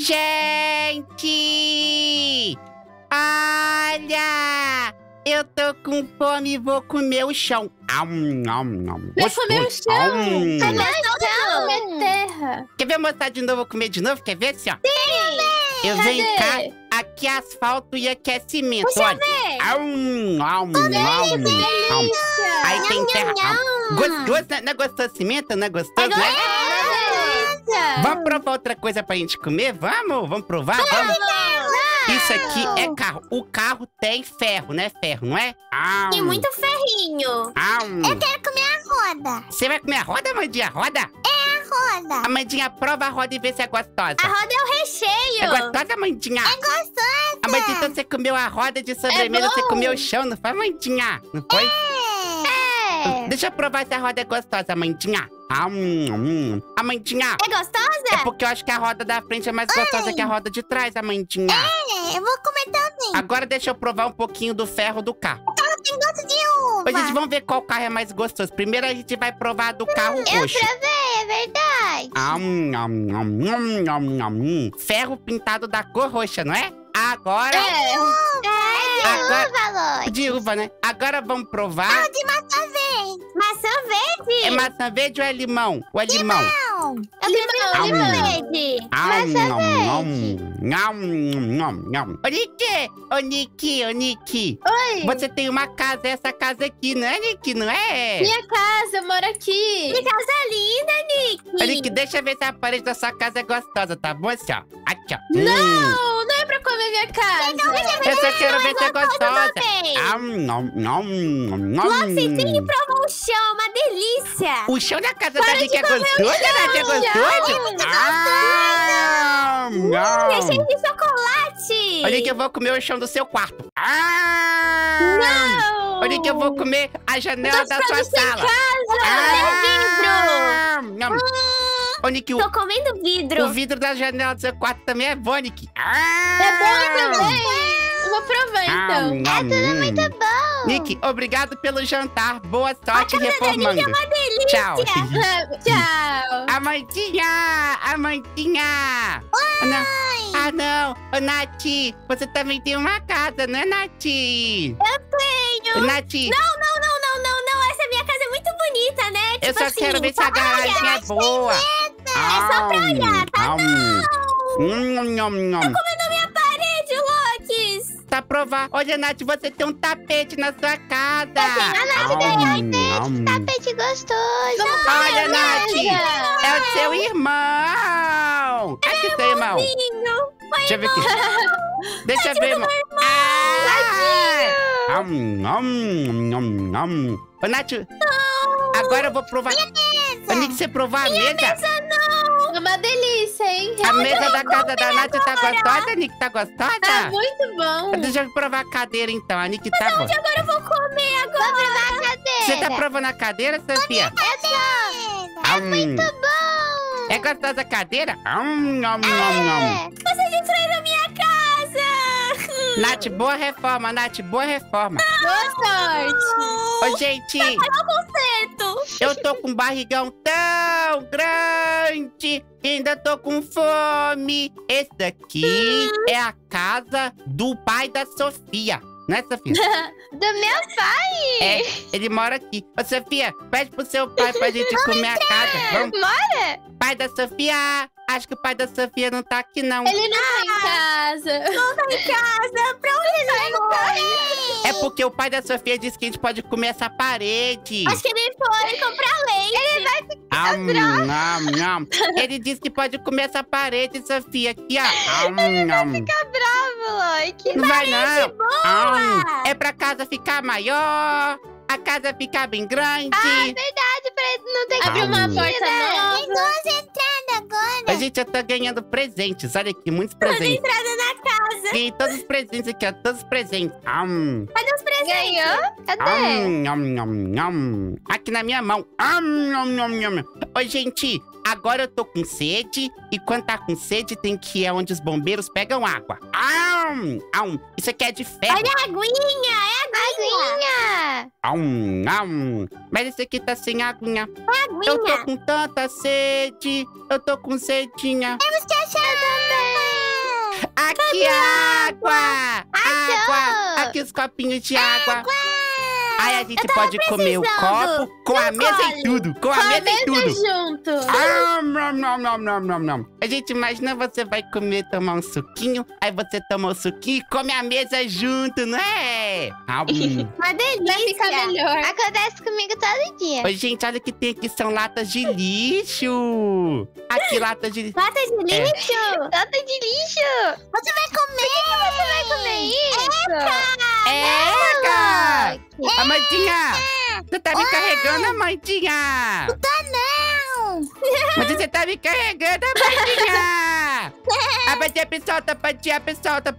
Gente! Olha! Eu tô com fome e vou comer o chão. Am, am, am. Vai comer o chão. Am. Tá Não, não, é terra. Quer ver eu mostrar de novo, comer de novo? Quer ver assim, ó? Eu venho cá, aqui é asfalto e aqui é cimento, Puxa, olha. Am, am, am, am. Aí tem terra. Gostoso, né? Não é gostoso cimento? Não é gostoso, né? Vamos provar outra coisa pra gente comer? Vamos? Vamos provar? Vamos? Isso aqui é carro. O carro tem ferro, né? Ferro, não é? Am, Tem muito ferrinho. am. Eu quero comer a roda. Você vai comer a roda, Mandinha? Roda? A roda. A Mandinha prova a roda e vê se é gostosa. A roda é o É recheio. gostosa, Mandinha? É gostosa. Ah, mas então você comeu a roda de sobremesa, É você comeu o chão, não foi, Mandinha? Não foi? É. Deixa eu provar se a roda é gostosa, Mandinha. Ah, hum, hum. A Mandinha, É gostosa? é porque eu acho que a roda da frente é mais gostosa que a roda de trás, a Mandinha. É, eu vou comer também. Agora deixa eu provar um pouquinho do ferro do carro. Ela tem gosto de uva. Ô, gente, vamos ver qual carro é mais gostoso. Primeiro a gente vai provar do carro Eu roxo. provei, é verdade. Ah, hum, hum, hum, hum, hum, hum. Ferro pintado da cor roxa, não é? Agora... É, É de Agora- uva, Lodi. De uva, né? Agora vamos provar. De maçã verde. Verde? É maçã verde ou é limão? Ou é limão? Não. Eu Limão, limão. verde. Maçã verde. Ô, Nick! Ô, Nick, ô, Nick! Oi. Você tem uma casa, essa casa aqui, não é, Nick? Não é? Minha casa, eu moro aqui. Que casa linda, Nick. Ô, Nick, deixa eu ver se a parede da sua casa é gostosa, tá bom? Assim, ó. Aqui, ó. Hum. Não, não é comer minha casa. Eu só quero ver se é gostosa. também. Am, nom, nom, nom, nom. Logo, vocês têm que provar o chão, uma delícia. O chão da casa Para da Nick de é comer o gostoso, Nath? É gostoso? Ah, É não. cheio de chocolate. Olha que eu vou comer o chão do seu quarto. Ah! Não. Olha que eu vou comer a janela da sua sala. casa. Ah! Nham. Ô, Nick, o, Tô comendo vidro. o vidro da janela do seu quarto também é bom, Nick. Ah! É bom também. Eu vou provar, Ah, então. hum. Muito bom. Nick, obrigado pelo jantar. Boa sorte reformando. é uma delícia. Tchau. Tchau. Amantinha! Amantinha! Ah, não. Ah, não. Ô, Nath, você também tem uma casa, não é, Nath? Eu tenho. Nath, não, não, não. Eu Tipo só assim, quero ver se a garagem é boa. É só pra olhar, tá? Hum, nham, nham. Comendo minha parede, Lokis. Tá provar. Olha, Nath, você tem um tapete na sua casa. A Nath ganhou nham. tapete gostoso. Olha, Nath, é o seu irmão. É que seu irmão. Deixa eu ver aqui. Deixa eu ver, irmão. Ah! Nham. Ô, Nath, agora eu vou provar. Ô, Nick, você provar a mesa? É uma delícia, hein? A mesa da casa da Nath tá gostosa, Nick? Tá Tá gostosa? muito bom. Deixa eu provar a cadeira, então. A Nick tá boa. Agora eu vou comer agora. Vou provar a cadeira. Você tá provando a cadeira, Sofia? É É muito bom. É gostosa a cadeira? Hum, nham. É. Vocês destruíram a minha casa. Nath, boa reforma, Nath, boa reforma. Boa sorte. Ô, gente, Conserto. eu tô com um barrigão tão grande ainda tô com fome. Esse daqui é a casa do pai da Sofia. Né, Sofia? Do meu pai. É, ele mora aqui. Ô, Sofia, pede pro seu pai pra gente comer a casa. Vamos. Bora. Pai da Sofia! Acho que o pai da Sofia não tá aqui, não. Ele não tá em casa. Não tá em casa. Pra onde ele foi? É porque o pai da Sofia disse que a gente pode comer essa parede. Acho que ele foi comprar leite. Ele vai ficar Am, nam, nam. Ele disse que pode comer essa parede, Sofia. Aqui, ó. Am, nam. bravo, Loik. Não vai, não. boa. Am. É pra casa ficar maior, a casa ficar bem grande. Ah, verdade, não que Abre uma Ah, porta Tem nova. duas entradas agora. A gente já tá ganhando presentes. Olha aqui, muitos Duas presentes. entradas na casa. E todos os presentes aqui, ó. Todos os presentes. Am. Cadê os presentes? Ganhou? Cadê? Am. Aqui na minha mão. Am, gente. Agora eu tô com sede. E quando tá com sede, tem que ir onde os bombeiros pegam água. Aum, aum. Isso aqui é de ferro. Olha a aguinha, é a aguinha. Aum, aum. Mas esse aqui tá sem aguinha. É aguinha. Eu tô com tanta sede. Eu tô com sedinha. Temos que achar também. Aqui Cadê é água. Água. Achou. Aqui os copinhos de água. Água. Aí a gente pode comer o copo com a mesa e tudo. Com a Com a mesa e tudo. junto. Ah, nom, nom, nom, nom, nom, nom. A gente imagina você vai comer, tomar um suquinho, aí você toma o suquinho e come a mesa junto, não é? Ah, hum. Uma delícia. Vai ficar melhor. Acontece comigo todo dia. Ô, gente, olha que tem aqui, são latas de lixo. Aqui, latas de... Lata de É. lixo. Lata de lixo. Você vai comer. Por que você vai comer isso? É, cara! É. Amandinha! Você tá me carregando, Amandinha! Não. Mas você tá me carregando, Amandinha! Amandinha, me solta, Amandinha, me solta!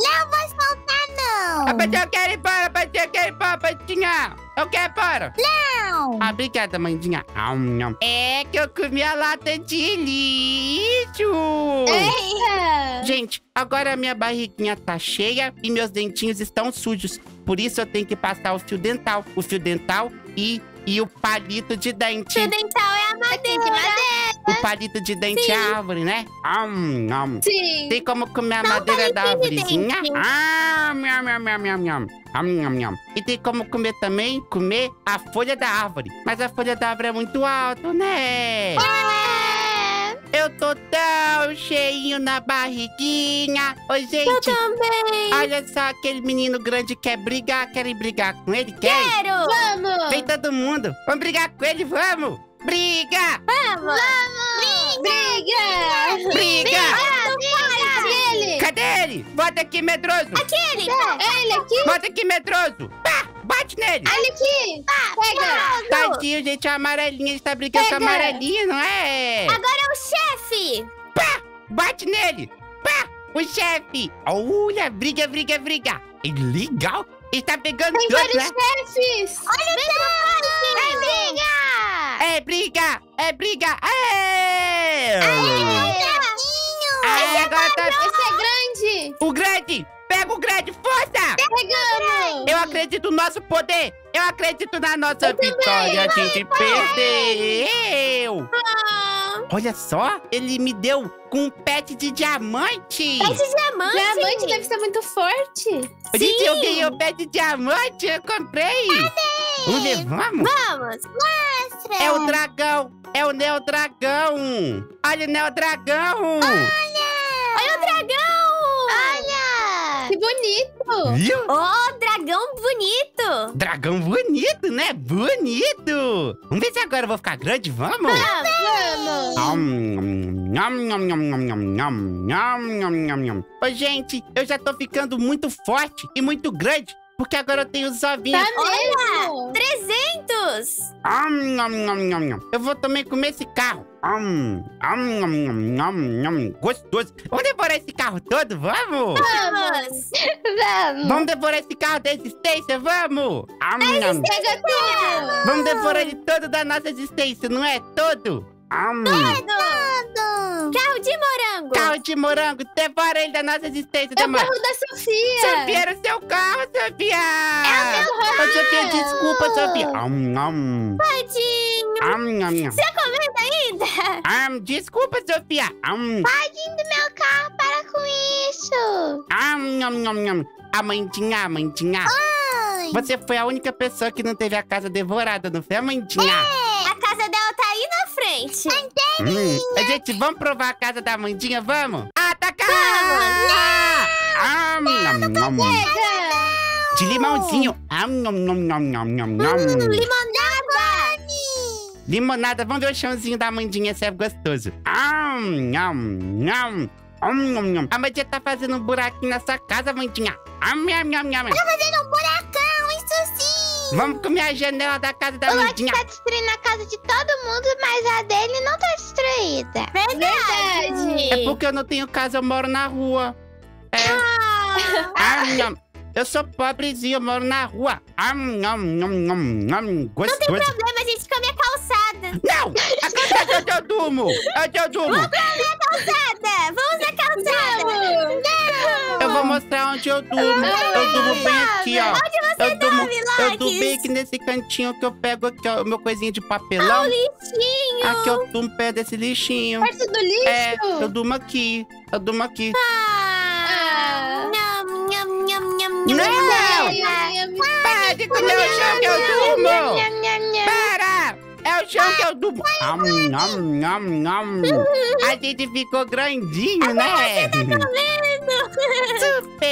Não vou soltar, não. Amandinha, eu quero ir embora, Amandinha, eu quero ir embora, Amandinha! Eu quero ir embora! Não. Ah, obrigada, Amandinha. É que eu comi a lata de lixo! Eita. Gente, agora a minha barriguinha tá cheia e meus dentinhos estão sujos. Por isso eu tenho que passar o fio dental. O fio dental e, e o palito de dente. Fio dental é a madeira. de madeira. O palito de dente é a árvore, né? Am, am. Sim. Tem como comer a Não, madeira da de árvorezinha? Ah, miam, miam, miam, miam, miam. Am, nham, nham. E tem como comer também, comer a folha da árvore. Mas a folha da árvore é muito alta, né? É. Eu tô tão cheinho na barriguinha. Oi, Eu gente. também. Olha só, aquele menino grande quer brigar. Querem brigar com ele? Querem? Quero. Vamos. Vem todo mundo. Vamos brigar com ele, vamos. Briga! Vamos. Vamos. Briga. Briga! Ah, briga. Ele. Cadê ele? Bota aqui, medroso. Aquele. Ele aqui. Bota aqui, medroso. Pá, bate nele. Ele aqui. Pega. Tadinho, gente, a amarelinha está brigando com a Pega. amarelinha, não é? Agora é o chefe. Bate nele. Pá, o chefe. Olha, briga, briga, briga. É legal. Ele tá pegando Tem todos, né? vários chefes. Olha o É briga. É briga, é briga. É. Ai, Aí agora tá... Esse é grande. O grande. Pega o grande, força. Pegamos. Eu acredito no nosso poder! Eu acredito na nossa vitória! A gente perdeu! Ah, Olha só, ele me deu com um pet de diamante! Esse diamante. Diamante deve ser muito forte. Gente, eu ganhei o pet de diamante! Eu comprei! Vamos ver, vamos! Vamos. Mostra. É o dragão! É o Neodragão! Olha o Neodragão! Olha bonito! Viu? Ô, oh, dragão bonito! Dragão bonito, né? Bonito! Vamos ver se agora eu vou ficar grande, vamos? Vamos! vamos. Ô, gente, eu já tô ficando muito forte e muito grande porque agora eu tenho os ovinhos. Tá mesmo. 300. Am, nham, nham, nham, nham. Eu vou também comer esse carro. Gostoso. Vamos devorar esse carro todo, vamos? Vamos. Vamos. Vamos devorar esse carro da existência, vamos? Pega tudo. Vamos devorar ele todo da nossa existência, não é? Todo? Am. Carro de morango. Carro de morango, devora ele da nossa existência, É o demora. carro da Sofia. Sofia, era o seu carro, Sofia! É o carro. Ô, Sofia, desculpa, Sofia. Am, am. Tadinho. Am, am, am. Você comenta ainda? Am, desculpa, Sofia. Am, Tadinho do meu carro, para com isso. am, am, am, am. Amandinha, Amandinha. Ai. Você foi a única pessoa que não teve a casa devorada, não foi, Amandinha? gente. Hum. A gente, vamos provar a casa da Mandinha, vamos? Atacar! Ah, tá não, não, não, De limãozinho. Ah, nom, nom, nom, nom, nom, nom. Limonada! Limonada, vamos ver o chãozinho da Mandinha, é gostoso. Ah, nham, nham. Hum, hum, hum. A Amandinha tá fazendo um buraquinho na sua casa, Amandinha. Ah, nham, nham, nham. Tá fazendo um buraquinho? Vamos comer a janela da casa da O Loki Amandinha. tá destruindo a casa de todo mundo, mas a dele não tá destruída. Verdade. É porque eu não tenho casa, eu moro na rua. É. Ah, am. Eu sou pobrezinho, eu moro na rua. Am, am. Gostoso. problema, a gente come a calçada. Não! A casa é onde eu durmo! É onde eu durmo! Calçada, vamos na calçada. Vamos. Eu vou mostrar onde eu durmo. Eu durmo bem aqui, ó. Onde você Eu durmo, dorme, eu durmo bem aqui nesse cantinho que eu pego aqui, ó, o meu coisinho de Ah, o papelão. lixinho. Aqui eu durmo perto desse lixinho. Perto do lixo. É, eu durmo aqui. Eu durmo aqui. Ah, Ah. não. Não! Para de comer o chão que eu durmo! Nham, nham, nham. Para! É o chão que eu durmo! Am, am, am, am. A gente ficou grandinho, né? Tá vendo? Soupy!